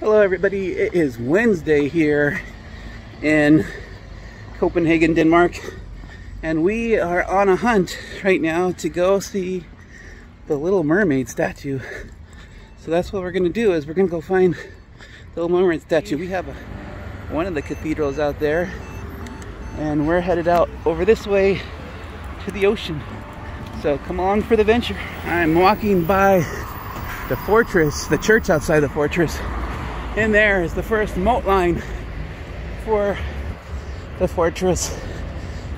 Hello everybody, it is Wednesday here in Copenhagen, Denmark and we are on a hunt right now to go see the Little Mermaid statue. So that's what we're gonna do is we're gonna go find the Little Mermaid statue. We have a, one of the cathedrals out there and we're headed out over this way to the ocean. So come along for the venture. I'm walking by the fortress, the church outside the fortress in there is the first moat line for the fortress.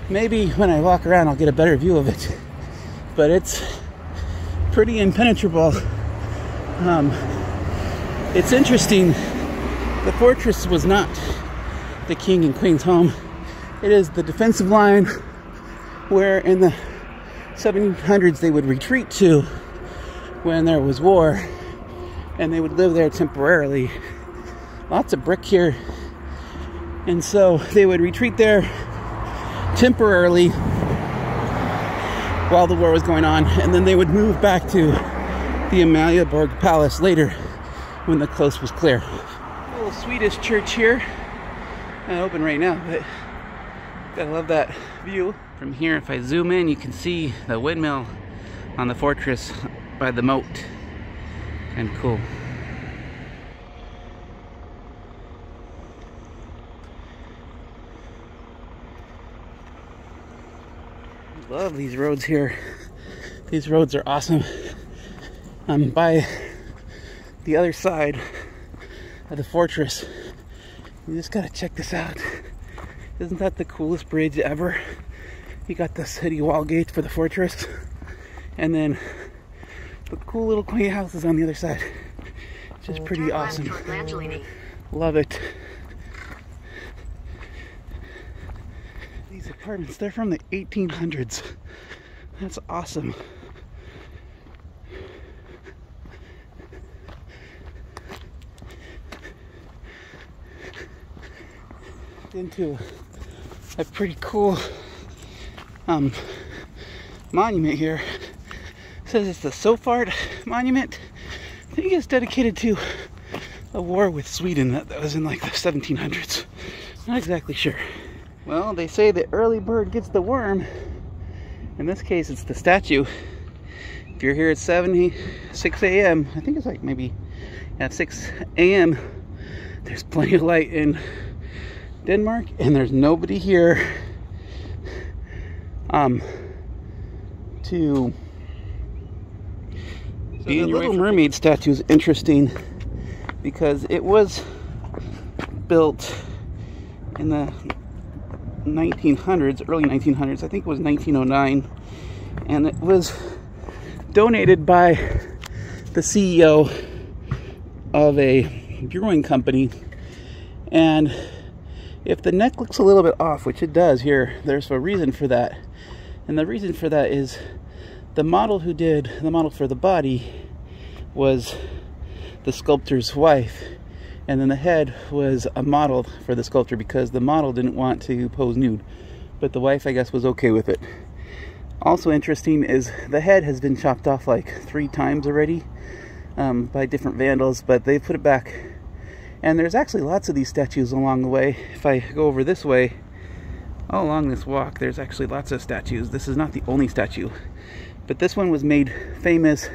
Maybe when I walk around, I'll get a better view of it, but it's pretty impenetrable. Um, it's interesting. The fortress was not the king and queen's home. It is the defensive line where in the 1700s they would retreat to when there was war and they would live there temporarily lots of brick here. And so they would retreat there temporarily while the war was going on, and then they would move back to the Amalienborg Palace later when the coast was clear. A little Swedish church here. Not open right now, but gotta love that view. From here, if I zoom in, you can see the windmill on the fortress by the moat. And cool. Love these roads here. These roads are awesome. I'm by the other side of the fortress. You just gotta check this out. Isn't that the coolest bridge ever? You got the city wall gate for the fortress, and then the cool little quaint houses on the other side. Just pretty awesome. Love it. These apartments. They're from the 1800s. That's awesome. Into a pretty cool um, monument here. It says it's the Sofart Monument. I think it's dedicated to a war with Sweden that, that was in like the 1700s. Not exactly sure. Well, they say the early bird gets the worm. In this case, it's the statue. If you're here at 7, 6 a.m., I think it's like maybe at 6 a.m., there's plenty of light in Denmark, and there's nobody here um, to so your Little Mermaid statue is interesting because it was built in the 1900s, early 1900s, I think it was 1909, and it was donated by the CEO of a brewing company. And if the neck looks a little bit off, which it does here, there's a reason for that. And the reason for that is the model who did the model for the body was the sculptor's wife and then the head was a model for the sculpture because the model didn't want to pose nude but the wife I guess was okay with it. Also interesting is the head has been chopped off like three times already um, by different vandals but they put it back. And there's actually lots of these statues along the way. If I go over this way all along this walk there's actually lots of statues. This is not the only statue but this one was made famous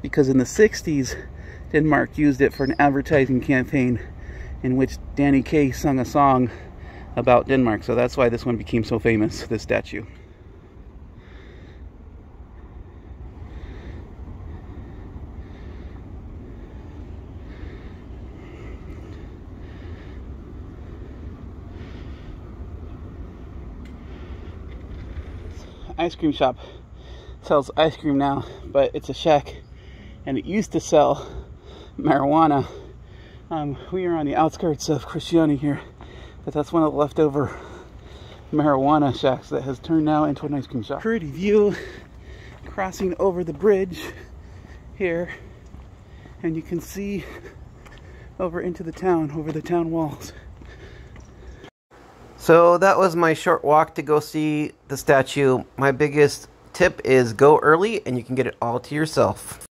because in the 60s Denmark used it for an advertising campaign in which Danny Kaye sung a song about Denmark. So that's why this one became so famous, this statue. ice cream shop sells ice cream now, but it's a shack and it used to sell marijuana. Um, we are on the outskirts of Christiania here, but that's one of the leftover marijuana shacks that has turned now into an ice cream shop. Pretty view crossing over the bridge here, and you can see over into the town, over the town walls. So that was my short walk to go see the statue. My biggest tip is go early and you can get it all to yourself.